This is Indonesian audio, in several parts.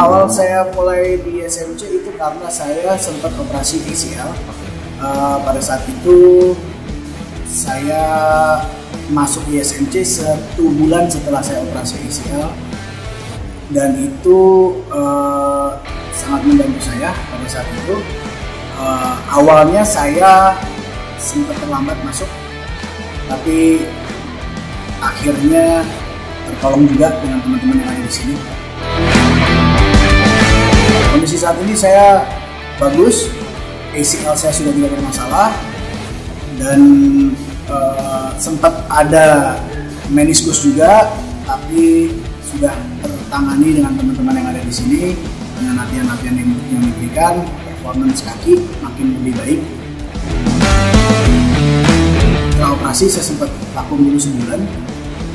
awal saya mulai di SMC itu karena saya sempat operasi ACL. Uh, pada saat itu saya masuk di SMC satu bulan setelah saya operasi ACL dan itu uh, sangat membantu saya pada saat itu. Uh, awalnya saya sempat terlambat masuk, tapi akhirnya tertolong juga dengan teman-teman yang ada di sini. Saat ini saya bagus, ACL saya sudah tidak bermasalah dan uh, sempat ada meniskus juga, tapi sudah tertangani dengan teman-teman yang ada di sini dengan latihan-latihan yang, yang diberikan, performance kaki makin lebih baik. Setelah operasi saya sempat vakum dulu sebulan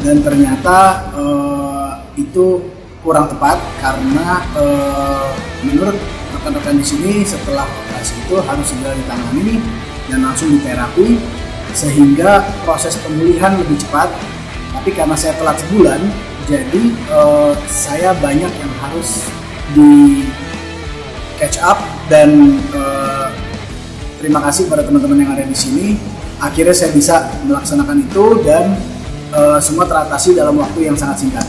dan ternyata uh, itu kurang tepat karena uh, menurut rekan-rekan di sini setelah operasi itu harus segera ditangani dan langsung diterapi sehingga proses pemulihan lebih cepat. Tapi karena saya telat sebulan, jadi uh, saya banyak yang harus di catch up dan uh, terima kasih pada teman-teman yang ada di sini. Akhirnya saya bisa melaksanakan itu dan uh, semua teratasi dalam waktu yang sangat singkat.